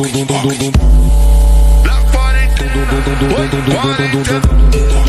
Black party, black.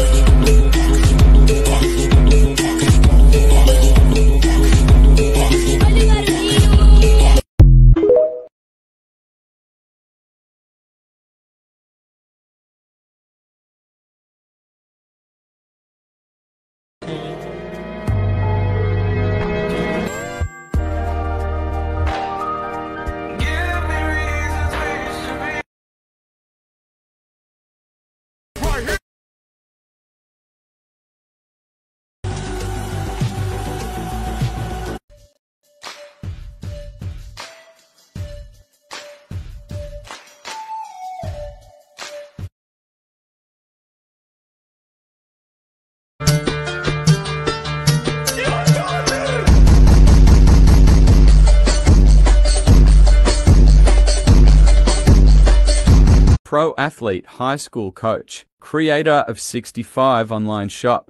Pro athlete high school coach, creator of 65 online shop.